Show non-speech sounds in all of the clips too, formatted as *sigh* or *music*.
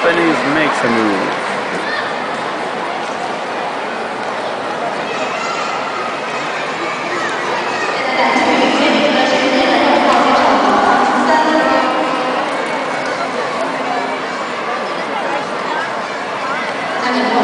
Japanese makes a move. Det *laughs*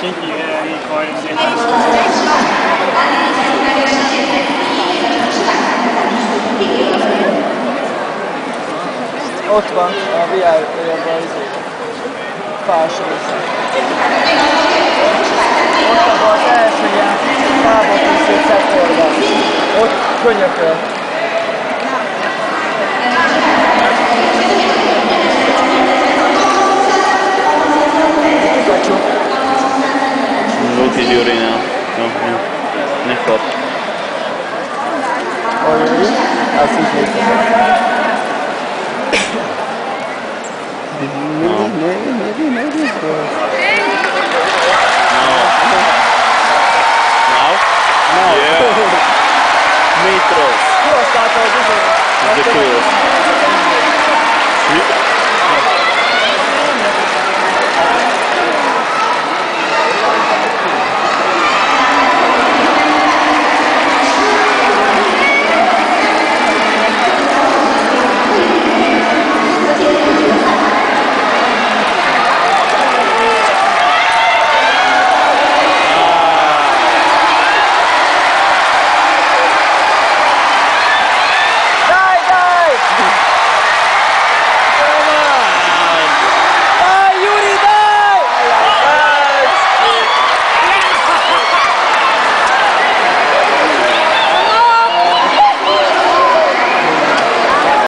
Dzięki, Nicole. Ott van a VR olyan fás része. Ott van az első ilyen fából készült. Ott könyökölt. Look at Yuri now. No, no. Nekop. Oh, really? I'll see you later. *coughs* No. Maybe, maybe, maybe, maybe.